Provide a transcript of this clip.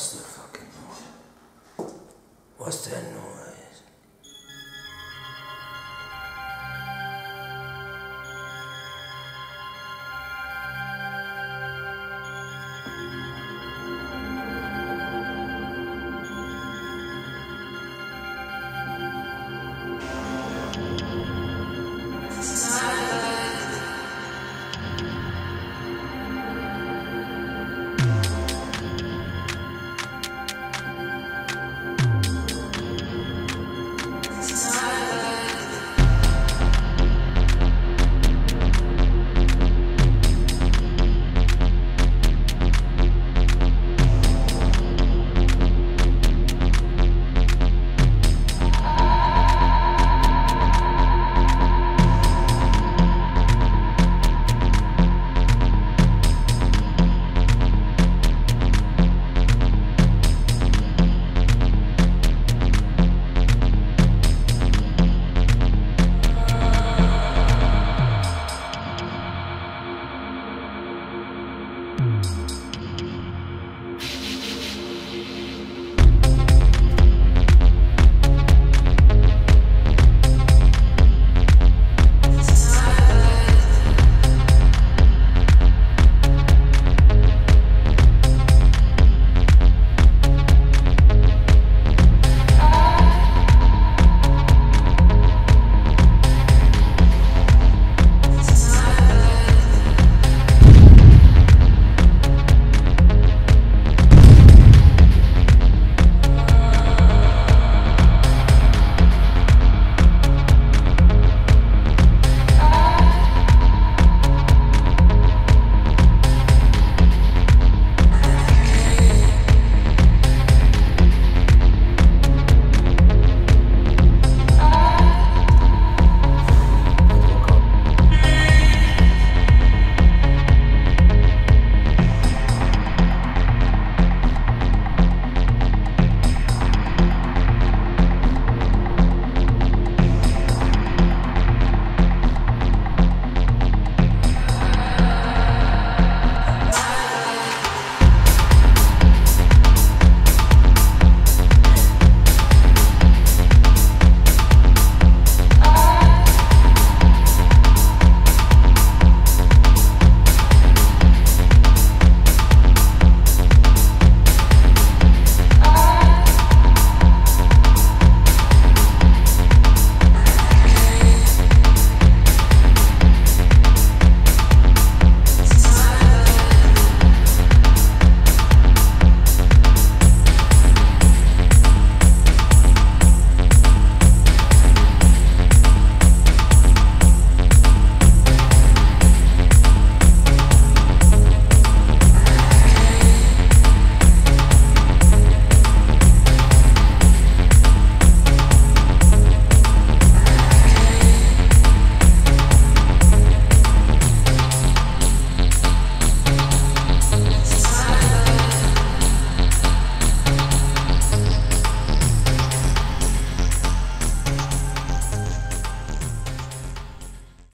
What's the fucking noise? What's that noise?